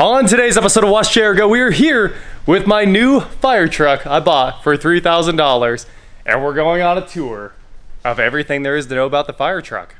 On today's episode of Watch Go, we are here with my new fire truck I bought for $3,000, and we're going on a tour of everything there is to know about the fire truck.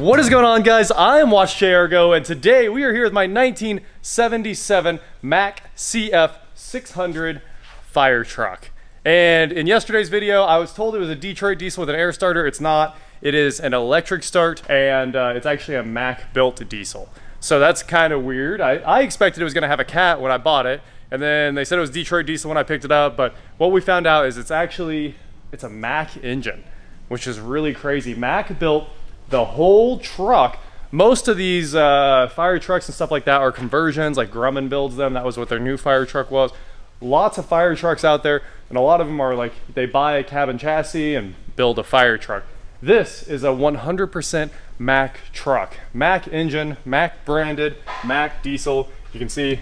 What is going on guys? I am Watch Go and today we are here with my 1977 Mack CF 600 fire truck. And in yesterday's video, I was told it was a Detroit diesel with an air starter. It's not. It is an electric start, and uh, it's actually a Mack-built diesel. So that's kind of weird. I, I expected it was going to have a cat when I bought it, and then they said it was Detroit diesel when I picked it up. But what we found out is it's actually it's a Mack engine, which is really crazy. Mack built the whole truck. Most of these uh, fire trucks and stuff like that are conversions, like Grumman builds them. That was what their new fire truck was lots of fire trucks out there, and a lot of them are like they buy a cabin chassis and build a fire truck. This is a 100% Mack truck. Mack engine, Mack branded, Mack diesel. You can see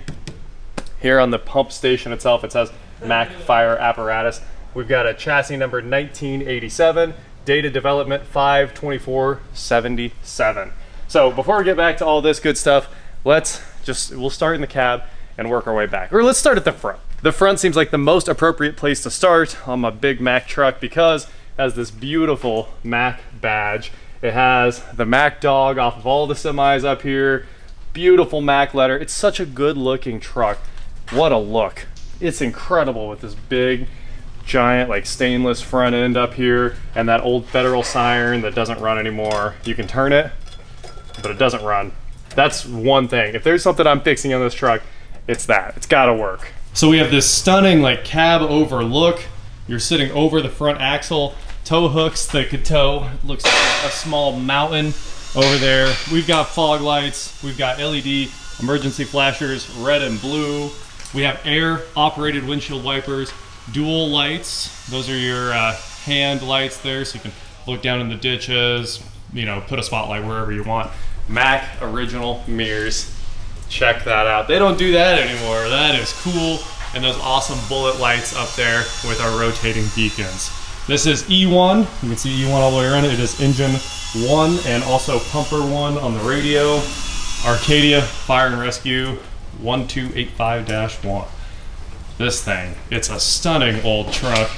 here on the pump station itself, it says Mack fire apparatus. We've got a chassis number 1987, data development 52477. So before we get back to all this good stuff, let's just, we'll start in the cab and work our way back. Or let's start at the front. The front seems like the most appropriate place to start on my big Mack truck because it has this beautiful Mack badge. It has the Mack dog off of all the semis up here. Beautiful Mack letter. It's such a good looking truck. What a look. It's incredible with this big giant like stainless front end up here and that old federal siren that doesn't run anymore. You can turn it, but it doesn't run. That's one thing. If there's something I'm fixing on this truck, it's that. It's gotta work. So we have this stunning like cab over look. You're sitting over the front axle, tow hooks that could tow. Looks like a small mountain over there. We've got fog lights. We've got LED emergency flashers, red and blue. We have air operated windshield wipers, dual lights. Those are your uh, hand lights there so you can look down in the ditches, you know, put a spotlight wherever you want. Mack original mirrors check that out. They don't do that anymore. That is cool. And those awesome bullet lights up there with our rotating beacons. This is E1. You can see E1 all the way around it. Is engine one and also pumper one on the radio. Arcadia Fire and Rescue 1285-1. This thing, it's a stunning old truck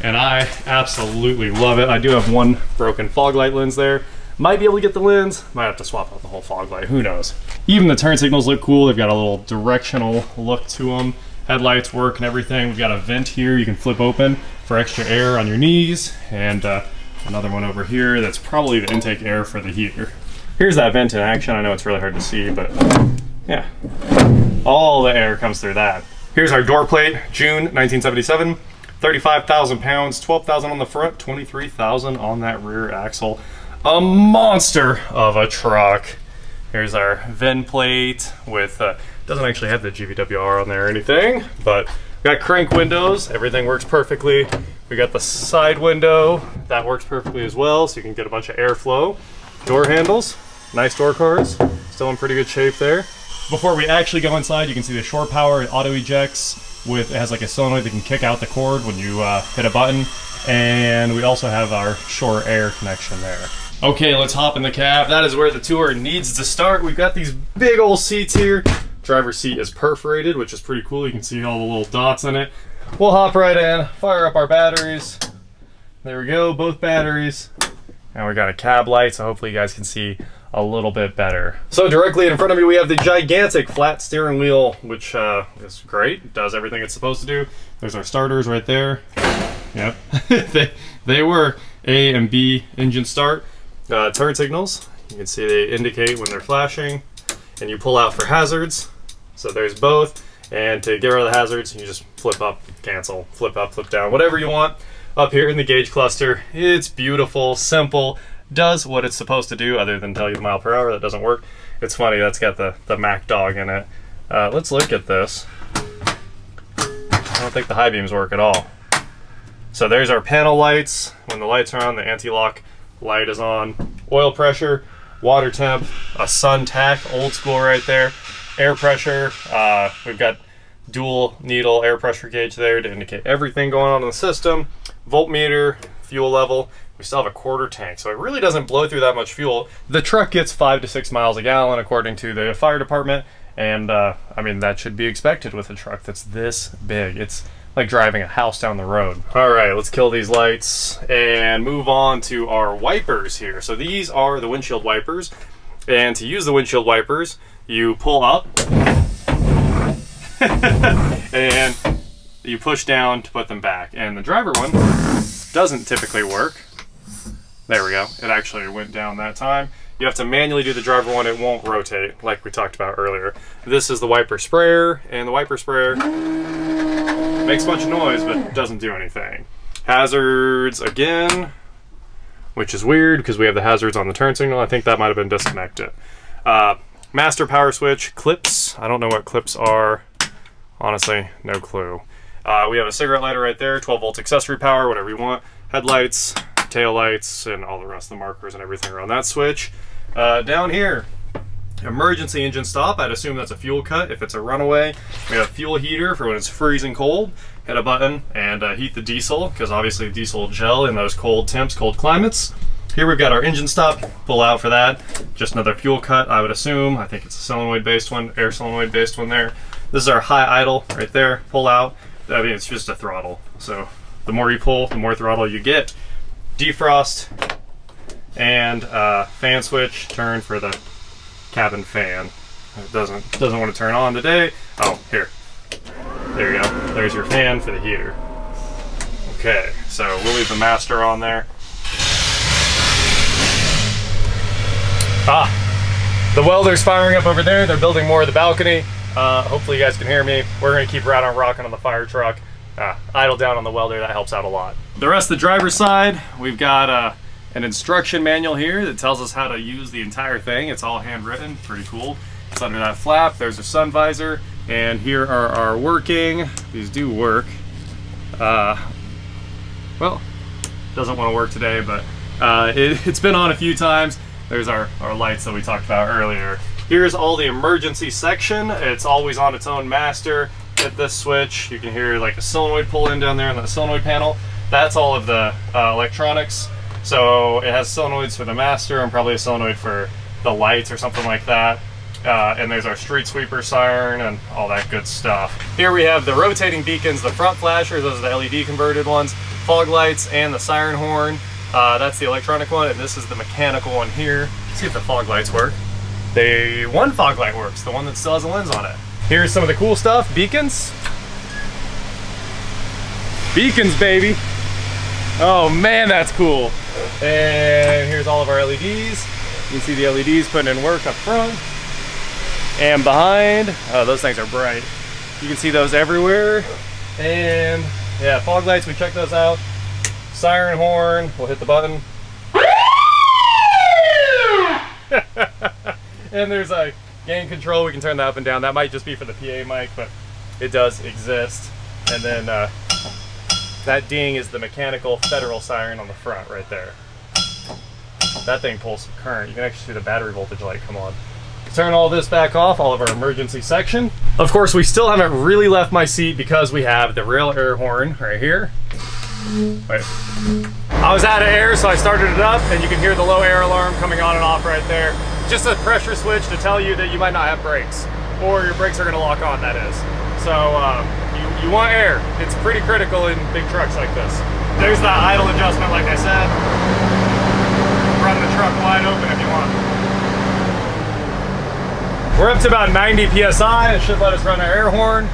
and I absolutely love it. I do have one broken fog light lens there. Might be able to get the lens, might have to swap out the whole fog light, who knows. Even the turn signals look cool, they've got a little directional look to them. Headlights work and everything. We've got a vent here you can flip open for extra air on your knees, and uh, another one over here that's probably the intake air for the heater. Here's that vent in action. I know it's really hard to see, but yeah, all the air comes through that. Here's our door plate, June 1977. 35,000 pounds, 12,000 on the front, 23,000 on that rear axle a monster of a truck. Here's our VIN plate with, uh, doesn't actually have the GVWR on there or anything, but got crank windows, everything works perfectly. We got the side window, that works perfectly as well, so you can get a bunch of airflow. Door handles, nice door cards, still in pretty good shape there. Before we actually go inside, you can see the shore power, it auto ejects with, it has like a solenoid that can kick out the cord when you uh, hit a button. And we also have our shore air connection there. Okay, let's hop in the cab. That is where the tour needs to start. We've got these big old seats here. Driver's seat is perforated, which is pretty cool. You can see all the little dots in it. We'll hop right in, fire up our batteries. There we go, both batteries. And we got a cab light, so hopefully you guys can see a little bit better. So directly in front of me, we have the gigantic flat steering wheel, which uh, is great. Does everything it's supposed to do. There's our starters right there. Yep, they, they work. A and B engine start. Uh, turn signals, you can see they indicate when they're flashing, and you pull out for hazards. So there's both, and to get rid of the hazards, you just flip up, cancel, flip up, flip down, whatever you want. Up here in the gauge cluster, it's beautiful, simple, does what it's supposed to do other than tell you the mile per hour. That doesn't work. It's funny, that's got the, the Mack dog in it. Uh, let's look at this. I don't think the high beams work at all. So there's our panel lights. When the lights are on, the anti-lock light is on, oil pressure, water temp, a Suntach, old school right there, air pressure. Uh, we've got dual needle air pressure gauge there to indicate everything going on in the system. Voltmeter, fuel level. We still have a quarter tank, so it really doesn't blow through that much fuel. The truck gets five to six miles a gallon according to the fire department, and uh, I mean that should be expected with a truck that's this big. It's like driving a house down the road. All right, let's kill these lights and move on to our wipers here. So these are the windshield wipers. And to use the windshield wipers, you pull up and you push down to put them back. And the driver one doesn't typically work. There we go. It actually went down that time. You have to manually do the driver one. It won't rotate like we talked about earlier. This is the wiper sprayer and the wiper sprayer makes a bunch of noise but doesn't do anything. Hazards again, which is weird because we have the hazards on the turn signal. I think that might have been disconnected. Uh, master power switch, clips. I don't know what clips are. Honestly, no clue. Uh, we have a cigarette lighter right there, 12 volt accessory power, whatever you want. Headlights, tail lights, and all the rest of the markers and everything around that switch. Uh, down here, emergency engine stop. I'd assume that's a fuel cut. If it's a runaway, we have a fuel heater for when it's freezing cold. Hit a button and uh, heat the diesel, because obviously diesel will gel in those cold temps, cold climates. Here we've got our engine stop, pull out for that. Just another fuel cut, I would assume. I think it's a solenoid based one, air solenoid based one there. This is our high idle right there, pull out. I mean, it's just a throttle. So the more you pull, the more throttle you get. Defrost and uh, fan switch, turn for the cabin fan. It doesn't doesn't want to turn on today. Oh, here. There you go. There's your fan for the heater. Okay, so we'll leave the master on there. Ah, the welder's firing up over there. They're building more of the balcony. Uh, hopefully you guys can hear me. We're gonna keep right on rocking on the fire truck. Uh, idle down on the welder, that helps out a lot. The rest of the driver's side, we've got uh, an instruction manual here that tells us how to use the entire thing. It's all handwritten, pretty cool. It's under that flap, there's a sun visor, and here are our working, these do work. Uh, well, doesn't want to work today, but uh, it, has been on a few times. There's our, our lights that we talked about earlier. Here's all the emergency section. It's always on its own master. Hit this switch. You can hear like a solenoid pull in down there on the solenoid panel. That's all of the uh, electronics. So it has solenoids for the master and probably a solenoid for the lights or something like that. Uh, and there's our street sweeper siren and all that good stuff. Here we have the rotating beacons, the front flashers, those are the LED converted ones, fog lights, and the siren horn. Uh, that's the electronic one, and this is the mechanical one here. Let's see if the fog lights work. The one fog light works, the one that still has a lens on it. Here's some of the cool stuff, beacons. Beacons, baby. Oh man, that's cool. And here's all of our LEDs. You can see the LEDs putting in work up front. And behind, oh, those things are bright. You can see those everywhere. And yeah, fog lights, we checked those out siren horn. We'll hit the button. and there's a gain control. We can turn that up and down. That might just be for the PA mic, but it does exist. And then uh, that ding is the mechanical federal siren on the front right there. That thing pulls some current. You can actually see the battery voltage light come on. Turn all this back off, all of our emergency section. Of course, we still haven't really left my seat because we have the rail air horn right here. Wait. I was out of air, so I started it up, and you can hear the low air alarm coming on and off right there. Just a pressure switch to tell you that you might not have brakes, or your brakes are going to lock on, that is. So uh, you, want air. It's pretty critical in big trucks like this. There's the idle adjustment, like I said. Run the truck wide open if you want. We're up to about 90 PSI. It should let us run our air horn.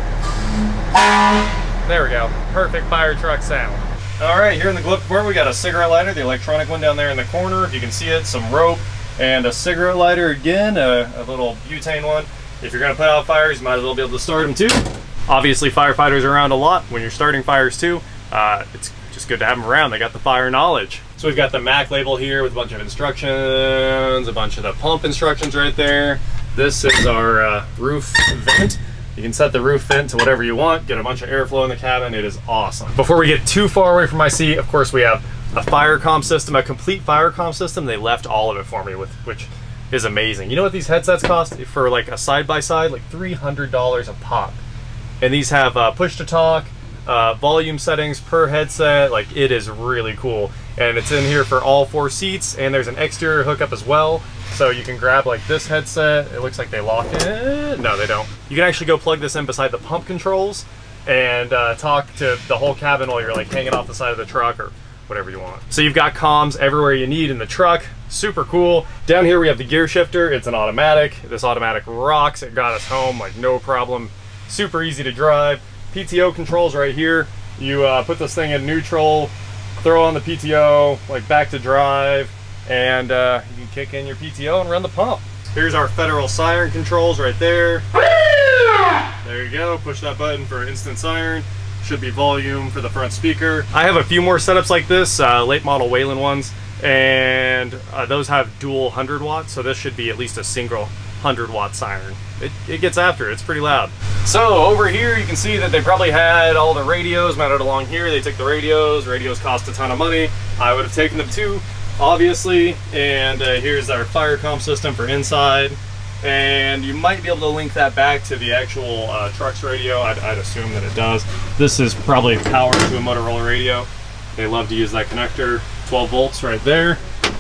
There we go. Perfect fire truck sound. All right, here in the glove compartment, we got a cigarette lighter, the electronic one down there in the corner. If you can see it, some rope, and a cigarette lighter again, a, a little butane one. If you're gonna put out fires, you might as well be able to start them too. Obviously, firefighters are around a lot when you're starting fires too. Uh, it's just good to have them around. They got the fire knowledge. So we've got the Mack label here with a bunch of instructions, a bunch of the pump instructions right there. This is our uh, roof vent. You can set the roof vent to whatever you want, get a bunch of airflow in the cabin. It is awesome. Before we get too far away from my seat, of course, we have a FireCom system, a complete FireCom system. They left all of it for me, with which is amazing. You know what these headsets cost for like a side-by-side? -side? Like $300 a pop. And these have uh, push to talk, uh, volume settings per headset. Like it is really cool. And it's in here for all four seats and there's an exterior hookup as well. So you can grab like this headset. It looks like they lock it. No, they don't. You can actually go plug this in beside the pump controls and uh, talk to the whole cabin while you're like hanging off the side of the truck or whatever you want. So you've got comms everywhere you need in the truck. Super cool. Down here we have the gear shifter. It's an automatic. This automatic rocks. It got us home like no problem. Super easy to drive. PTO controls right here. You uh, put this thing in neutral, throw on the PTO, like back to drive, and uh, you can kick in your PTO and run the pump. Here's our federal siren controls right there. There you go, push that button for instant siren. Should be volume for the front speaker. I have a few more setups like this, uh, late model Whelen ones, and uh, those have dual 100 watts, so this should be at least a single 100 watt siren. It, it gets after it, it's pretty loud. So over here you can see that they probably had all the radios mounted along here. They took the radios, radios cost a ton of money. I would have taken them too, obviously. And uh, here's our FireCom system for inside. And you might be able to link that back to the actual uh, truck's radio. I'd, I'd assume that it does. This is probably powered to a Motorola radio. They love to use that connector. 12 volts right there.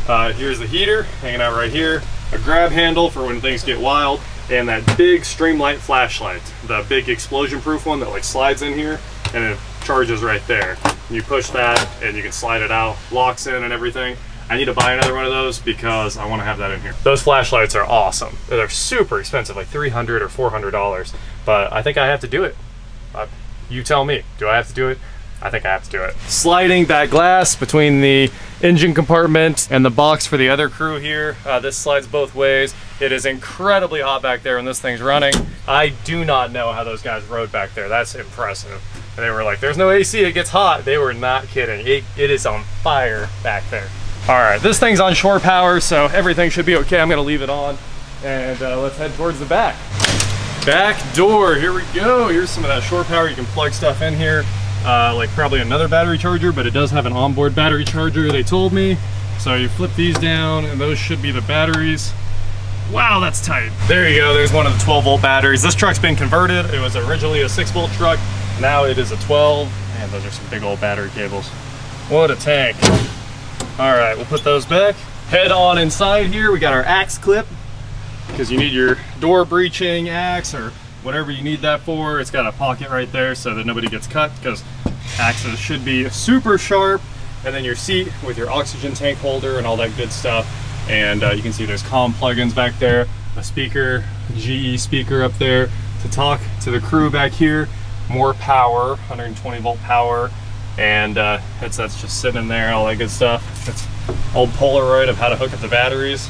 Uh, here's the heater hanging out right here. A grab handle for when things get wild and that big Streamlight flashlight, the big explosion proof one that like slides in here and it charges right there. You push that and you can slide it out, locks in and everything. I need to buy another one of those because I want to have that in here. Those flashlights are awesome. They're super expensive, like 300 or $400, but I think I have to do it. Uh, you tell me, do I have to do it? I think I have to do it. Sliding that glass between the engine compartment and the box for the other crew here. Uh, this slides both ways. It is incredibly hot back there when this thing's running. I do not know how those guys rode back there. That's impressive. And they were like, there's no AC, it gets hot. They were not kidding. It, it is on fire back there. All right, this thing's on shore power, so everything should be okay. I'm gonna leave it on and uh, let's head towards the back. Back door, here we go. Here's some of that shore power. You can plug stuff in here uh, like probably another battery charger, but it does have an onboard battery charger, they told me. So you flip these down and those should be the batteries. Wow, that's tight. There you go, there's one of the 12 volt batteries. This truck's been converted. It was originally a six volt truck. Now it is a 12. Man, those are some big old battery cables. What a tank. All right, we'll put those back. Head on inside here, we got our axe clip because you need your door breaching axe or whatever you need that for. It's got a pocket right there so that nobody gets cut because axes should be super sharp. And then your seat with your oxygen tank holder and all that good stuff. And uh, you can see there's comm plugins back there, a speaker, GE speaker up there to talk to the crew back here. More power, 120 volt power, and uh, headset's just sitting in there, all that good stuff. It's old Polaroid of how to hook up the batteries.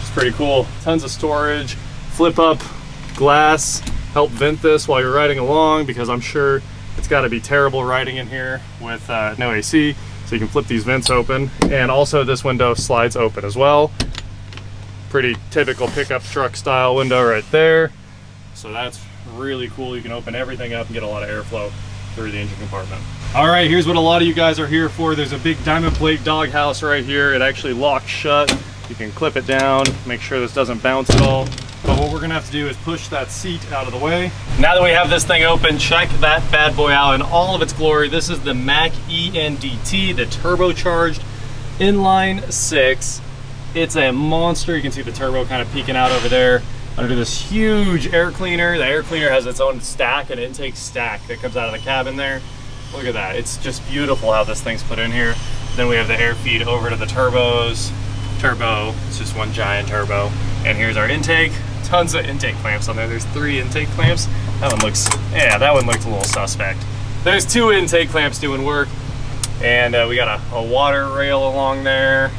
It's pretty cool. Tons of storage, flip up glass help vent this while you're riding along because I'm sure it's got to be terrible riding in here with uh, no AC. So you can flip these vents open. And also this window slides open as well. Pretty typical pickup truck style window right there. So that's really cool. You can open everything up and get a lot of airflow through the engine compartment. All right, here's what a lot of you guys are here for. There's a big diamond plate doghouse right here. It actually locks shut. You can clip it down, make sure this doesn't bounce at all. But what we're gonna have to do is push that seat out of the way. Now that we have this thing open, check that bad boy out in all of its glory. This is the Mack ENDT, the turbocharged inline six. It's a monster. You can see the turbo kind of peeking out over there under this huge air cleaner. The air cleaner has its own stack, an intake stack that comes out of the cabin there. Look at that. It's just beautiful how this thing's put in here. Then we have the air feed over to the turbos. Turbo, it's just one giant turbo. And here's our intake tons of intake clamps on there. There's three intake clamps. That one looks, yeah, that one looks a little suspect. There's two intake clamps doing work. And uh, we got a, a water rail along there,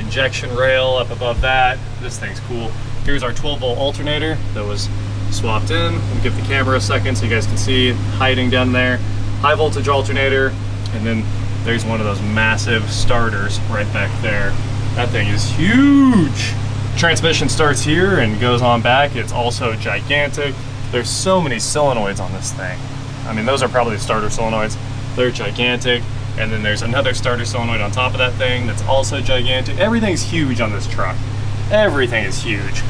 injection rail up above that. This thing's cool. Here's our 12 volt alternator that was swapped in. We'll give the camera a second so you guys can see hiding down there. High voltage alternator, and then there's one of those massive starters right back there. That thing is huge transmission starts here and goes on back. It's also gigantic. There's so many solenoids on this thing. I mean, those are probably starter solenoids. They're gigantic. And then there's another starter solenoid on top of that thing that's also gigantic. Everything's huge on this truck. Everything is huge.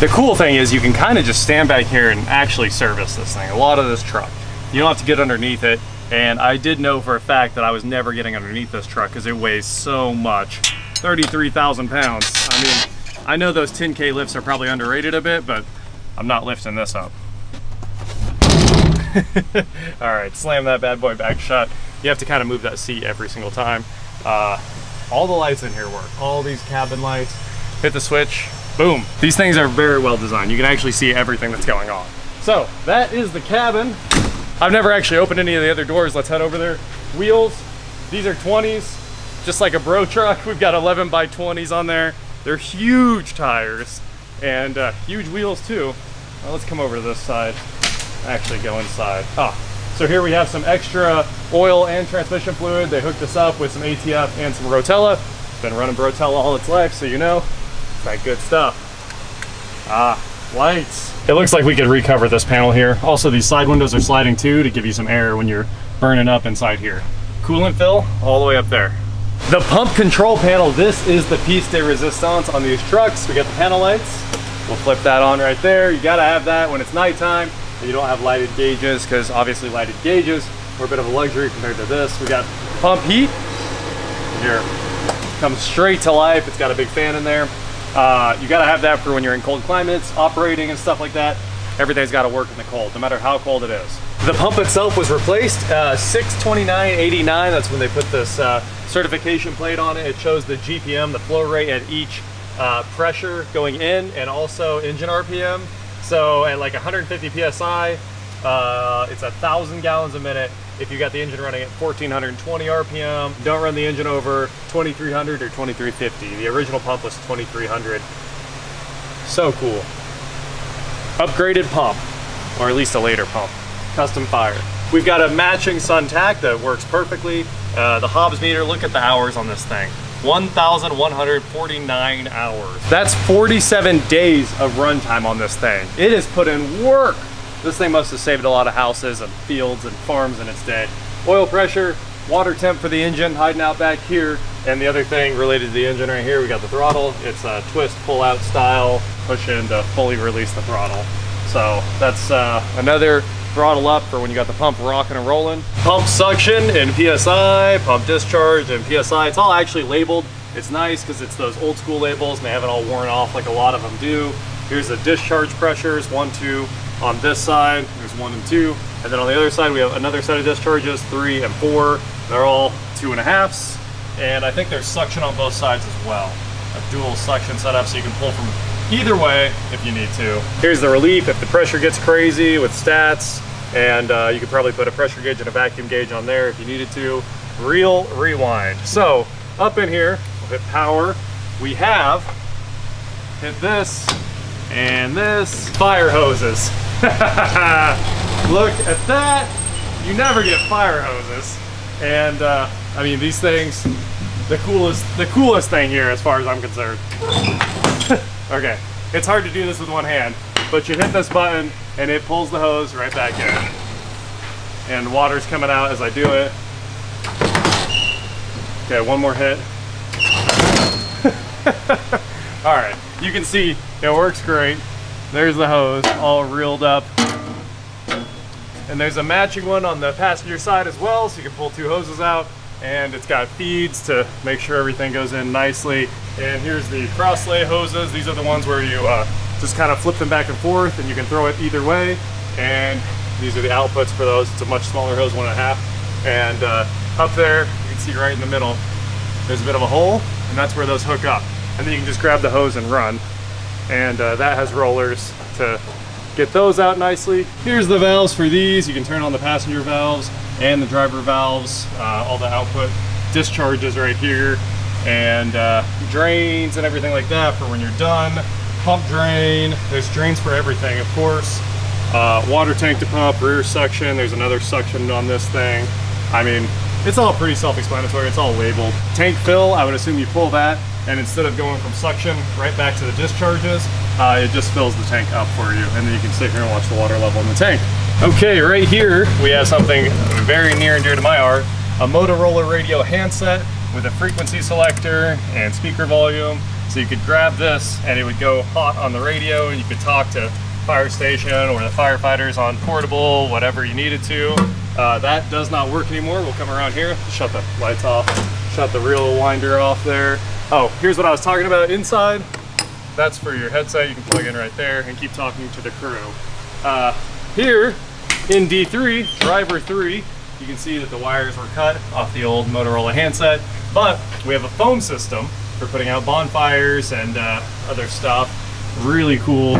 The cool thing is you can kind of just stand back here and actually service this thing. A lot of this truck. You don't have to get underneath it. And I did know for a fact that I was never getting underneath this truck because it weighs so much. 33,000 pounds. I mean, I know those 10K lifts are probably underrated a bit, but I'm not lifting this up. All right, slam that bad boy back shut. You have to kind of move that seat every single time. Uh, all the lights in here work. All these cabin lights. Hit the switch, boom. These things are very well designed. You can actually see everything that's going on. So that is the cabin. I've never actually opened any of the other doors. Let's head over there. Wheels, these are 20s, just like a bro truck. We've got 11 by 20s on there. They're huge tires and uh, huge wheels too. Well, let's come over to this side, actually go inside. Ah, so here we have some extra oil and transmission fluid. They hooked us up with some ATF and some Rotella. Been running Rotella all its life, so you know, it's that good stuff. Ah, lights. It looks like we could recover this panel here. Also, these side windows are sliding too to give you some air when you're burning up inside here. Coolant fill all the way up there. The pump control panel, this is the piece de resistance on these trucks. We got the panel lights. We'll flip that on right there. You gotta have that when it's nighttime and you don't have lighted gauges because obviously lighted gauges are a bit of a luxury compared to this. We got pump heat here. Comes straight to life. It's got a big fan in there. Uh, you gotta have that for when you're in cold climates, operating and stuff like that. Everything's gotta work in the cold, no matter how cold it is. The pump itself was replaced, uh, 629.89, that's when they put this uh, certification plate on it. It shows the GPM, the flow rate at each uh, pressure going in and also engine RPM. So at like 150 PSI, uh, it's a thousand gallons a minute. If you got the engine running at 1420 RPM, don't run the engine over 2300 or 2350. The original pump was 2300. So cool. Upgraded pump, or at least a later pump. Custom fire. We've got a matching Suntach that works perfectly. Uh, the Hobbs meter, look at the hours on this thing. 1,149 hours. That's 47 days of runtime on this thing. It has put in work. This thing must have saved a lot of houses and fields and farms in its day. Oil pressure, water temp for the engine hiding out back here. And the other thing related to the engine right here, we got the throttle. It's a twist pull out style, push in to fully release the throttle. So that's uh, another throttle up for when you got the pump rocking and rolling. Pump suction and PSI, pump discharge and PSI. It's all actually labeled. It's nice because it's those old school labels and they haven't all worn off like a lot of them do. Here's the discharge pressures, one, two. On this side, there's one and two. And then on the other side, we have another set of discharges, three and four. They're all two and a halfs. And I think there's suction on both sides as well. A dual suction setup so you can pull from either way if you need to. Here's the relief if the pressure gets crazy with stats and uh, you could probably put a pressure gauge and a vacuum gauge on there if you needed to. Real rewind. So up in here, we'll hit power. We have hit this and this fire hoses. Look at that. You never get fire hoses. And uh, I mean, these things, the coolest, the coolest thing here as far as I'm concerned. okay, it's hard to do this with one hand, but you hit this button and it pulls the hose right back in. And water's coming out as I do it. Okay, one more hit. all right, you can see it works great. There's the hose all reeled up. And there's a matching one on the passenger side as well, so you can pull two hoses out. And it's got feeds to make sure everything goes in nicely. And here's the cross lay hoses. These are the ones where you uh, just kind of flip them back and forth and you can throw it either way. And these are the outputs for those. It's a much smaller hose, one and a half. And uh, up there, you can see right in the middle, there's a bit of a hole and that's where those hook up. And then you can just grab the hose and run. And uh, that has rollers to get those out nicely. Here's the valves for these. You can turn on the passenger valves and the driver valves, uh, all the output discharges right here and uh, drains and everything like that for when you're done. Pump drain, there's drains for everything, of course. Uh, water tank to pump, rear suction, there's another suction on this thing. I mean, it's all pretty self-explanatory, it's all labeled. Tank fill, I would assume you pull that, and instead of going from suction right back to the discharges, uh, it just fills the tank up for you, and then you can sit here and watch the water level in the tank. Okay, right here, we have something very near and dear to my heart, a Motorola radio handset with a frequency selector and speaker volume. So you could grab this and it would go hot on the radio and you could talk to fire station or the firefighters on portable, whatever you needed to. Uh, that does not work anymore. We'll come around here, shut the lights off, shut the reel winder off there. Oh, here's what I was talking about inside. That's for your headset. You can plug in right there and keep talking to the crew. Uh, here in D3, driver three, you can see that the wires were cut off the old Motorola handset, but we have a foam system for putting out bonfires and uh, other stuff. Really cool.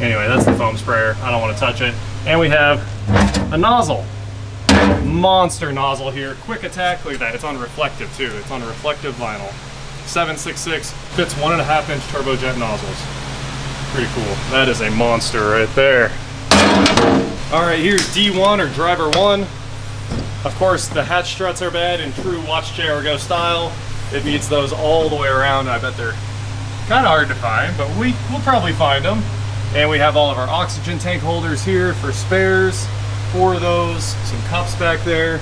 Anyway, that's the foam sprayer. I don't want to touch it. And we have a nozzle. Monster nozzle here. Quick attack. Look at that. It's on reflective too. It's on reflective vinyl. 766 fits one and a half inch turbojet nozzles. Pretty cool. That is a monster right there. All right, here's D1 or driver one. Of course, the hatch struts are bad in true WatchJRGo style. It needs those all the way around. I bet they're kind of hard to find, but we, we'll probably find them. And we have all of our oxygen tank holders here for spares. Four of those, some cups back there.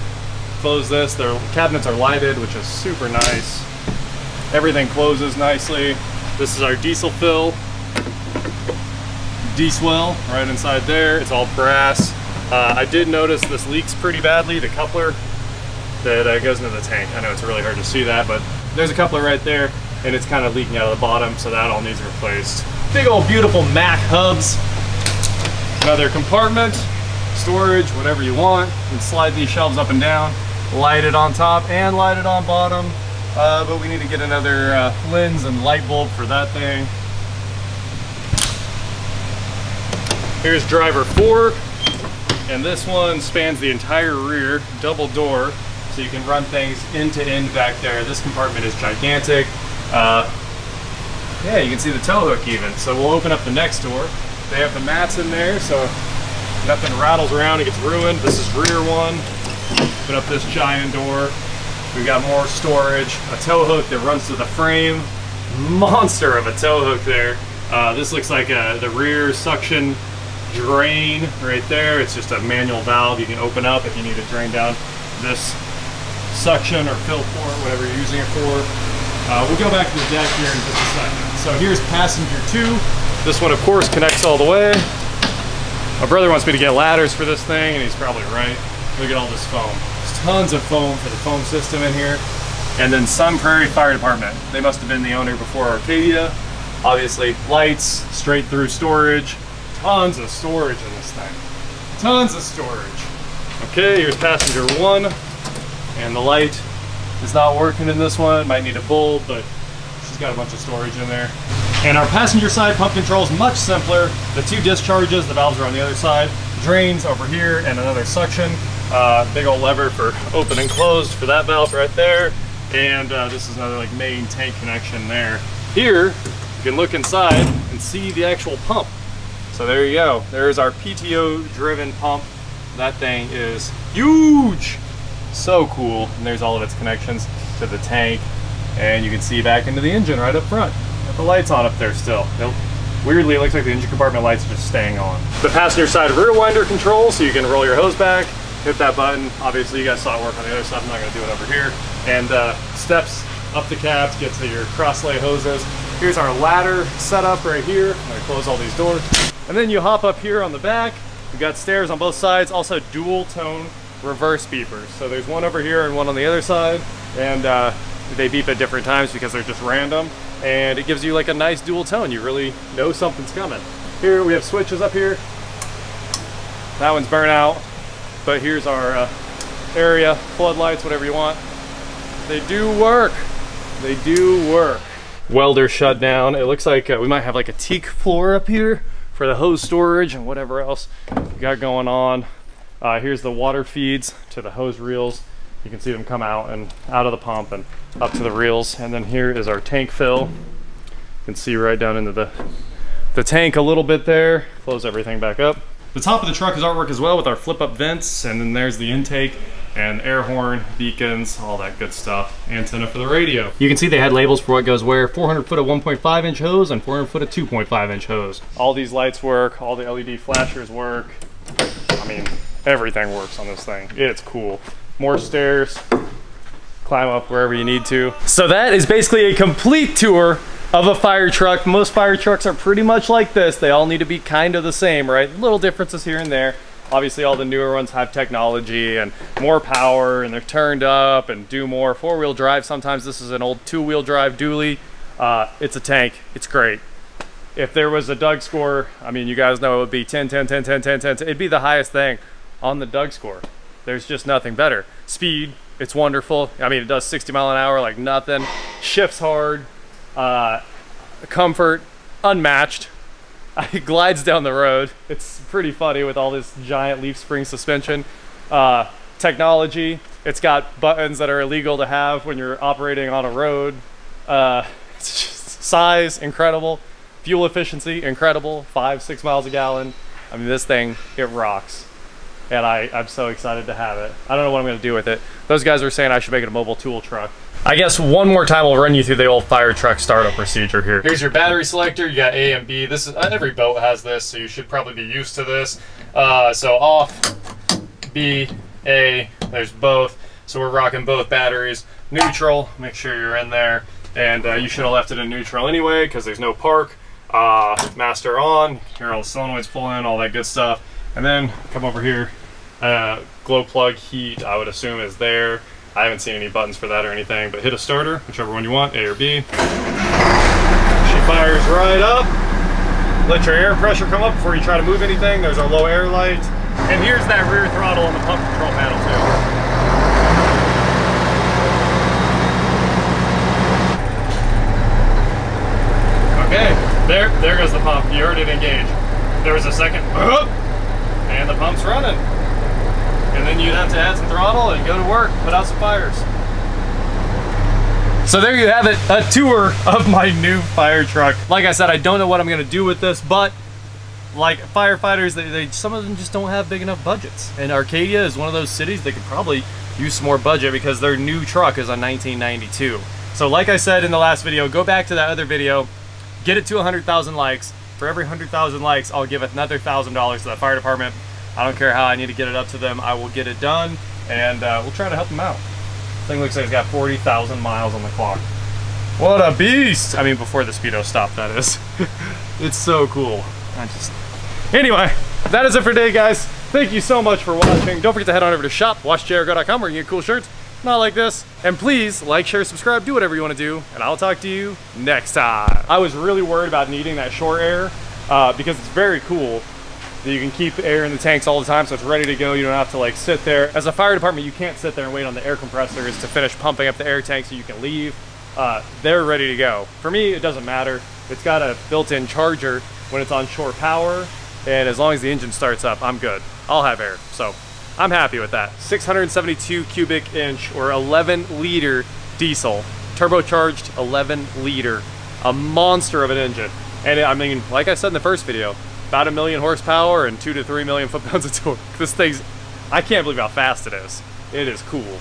Close this, their cabinets are lighted, which is super nice. Everything closes nicely. This is our diesel fill. D-swell right inside there. It's all brass. Uh, I did notice this leaks pretty badly, the coupler that uh, goes into the tank. I know it's really hard to see that, but there's a coupler right there and it's kind of leaking out of the bottom, so that all needs replaced. Big old beautiful Mack hubs. Another compartment, storage, whatever you want. You can slide these shelves up and down, light it on top and light it on bottom. Uh, but we need to get another uh, lens and light bulb for that thing. Here's driver four, and this one spans the entire rear, double door, so you can run things end to end back there. This compartment is gigantic. Uh, yeah, you can see the tow hook even. So we'll open up the next door. They have the mats in there, so nothing rattles around, it gets ruined. This is rear one. Open up this giant door. We've got more storage, a tow hook that runs to the frame. Monster of a tow hook there. Uh, this looks like a, the rear suction drain right there. It's just a manual valve you can open up if you need to drain down this suction or fill port, whatever you're using it for. Uh, we'll go back to the deck here in just a second. So here's passenger two. This one, of course, connects all the way. My brother wants me to get ladders for this thing, and he's probably right. Look at all this foam. There's tons of foam for the foam system in here. And then Sun Prairie Fire Department. They must have been the owner before Arcadia. Obviously, lights, straight through storage. Tons of storage in this thing. Tons of storage. Okay, here's passenger one. And the light is not working in this one. Might need a bulb, but she's got a bunch of storage in there. And our passenger side pump control is much simpler. The two discharges, the valves are on the other side. Drains over here and another suction. Uh, big old lever for open and closed for that valve right there. And uh, this is another like main tank connection there. Here, you can look inside and see the actual pump. So there you go. There's our PTO driven pump. That thing is huge so cool. And there's all of its connections to the tank. And you can see back into the engine right up front. Got the lights on up there still. Nope. Weirdly, it looks like the engine compartment lights are just staying on. The passenger side rear winder control, so you can roll your hose back, hit that button. Obviously, you guys saw it work on the other side. I'm not gonna do it over here. And uh, steps up the cab to get to your cross-lay hoses. Here's our ladder setup right here. I'm gonna close all these doors. And then you hop up here on the back. We've got stairs on both sides, also dual tone reverse beepers. So there's one over here and one on the other side, and uh, they beep at different times because they're just random, and it gives you like a nice dual tone. You really know something's coming. Here we have switches up here. That one's burnt out, but here's our uh, area, floodlights, whatever you want. They do work. They do work. Welder shut down. It looks like uh, we might have like a teak floor up here for the hose storage and whatever else we got going on. Uh, here's the water feeds to the hose reels. You can see them come out and out of the pump and up to the reels. And then here is our tank fill. You can see right down into the, the tank a little bit there. Close everything back up. The top of the truck is artwork as well with our flip up vents. And then there's the intake and air horn, beacons, all that good stuff. Antenna for the radio. You can see they had labels for what goes where. 400 foot of 1.5 inch hose and 400 foot of 2.5 inch hose. All these lights work, all the LED flashers work. I mean, everything works on this thing. It's cool. More stairs, climb up wherever you need to. So that is basically a complete tour of a fire truck. Most fire trucks are pretty much like this. They all need to be kind of the same, right? Little differences here and there. Obviously all the newer ones have technology and more power and they're turned up and do more four-wheel drive. Sometimes this is an old two-wheel drive dually. Uh, it's a tank, it's great. If there was a Doug score, I mean, you guys know it would be 10, 10, 10, 10, 10, 10, 10. It'd be the highest thing on the Doug score. There's just nothing better. Speed, it's wonderful. I mean, it does 60 mile an hour like nothing. Shifts hard. Uh, comfort, unmatched. It glides down the road. It's pretty funny with all this giant leaf spring suspension. Uh, technology, it's got buttons that are illegal to have when you're operating on a road. Uh, size, incredible. Fuel efficiency, incredible. Five, six miles a gallon. I mean, this thing, it rocks. And I, I'm so excited to have it. I don't know what I'm gonna do with it. Those guys were saying I should make it a mobile tool truck. I guess one more time we'll run you through the old fire truck startup procedure here. Here's your battery selector. You got A and B. This is uh, every boat has this, so you should probably be used to this. Uh, so off, B, A. There's both. So we're rocking both batteries. Neutral. Make sure you're in there. And uh, you should have left it in neutral anyway because there's no park. Uh, master on. Hear all the solenoids pull in, all that good stuff. And then come over here. Uh, glow plug heat, I would assume, is there. I haven't seen any buttons for that or anything, but hit a starter, whichever one you want, A or B. She fires right up. Let your air pressure come up before you try to move anything. There's our low air light. And here's that rear throttle on the pump control panel too. Okay, there, there goes the pump. You heard it engage. There was a second, and the pump's running and then you'd have to add some throttle and go to work, put out some fires. So there you have it, a tour of my new fire truck. Like I said, I don't know what I'm gonna do with this, but like firefighters, they, they, some of them just don't have big enough budgets. And Arcadia is one of those cities that could probably use some more budget because their new truck is a 1992. So like I said in the last video, go back to that other video, get it to 100,000 likes. For every 100,000 likes, I'll give another $1,000 to the fire department. I don't care how I need to get it up to them. I will get it done, and uh, we'll try to help them out. Thing looks like it's got 40,000 miles on the clock. What a beast! I mean, before the speedo stop, that is. it's so cool. I just... Anyway, that is it for today, guys. Thank you so much for watching. Don't forget to head on over to shop.watchjrgo.com where you can get cool shirts, not like this. And please, like, share, subscribe, do whatever you want to do, and I'll talk to you next time. I was really worried about needing that shore air uh, because it's very cool that you can keep air in the tanks all the time so it's ready to go. You don't have to like sit there. As a fire department, you can't sit there and wait on the air compressors to finish pumping up the air tank so you can leave. Uh, they're ready to go. For me, it doesn't matter. It's got a built-in charger when it's on shore power, and as long as the engine starts up, I'm good. I'll have air, so I'm happy with that. 672 cubic inch or 11 liter diesel, turbocharged 11 liter, a monster of an engine. And I mean, like I said in the first video, about a million horsepower and two to three million foot-pounds of torque. This thing's, I can't believe how fast it is. It is cool.